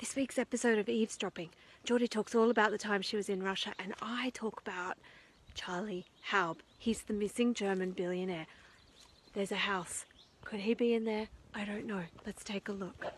This week's episode of Eavesdropping, Geordie talks all about the time she was in Russia, and I talk about Charly Haub. He's the missing German billionaire. There's a house. Could he be in there? I don't know. Let's take a look.